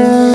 Yeah.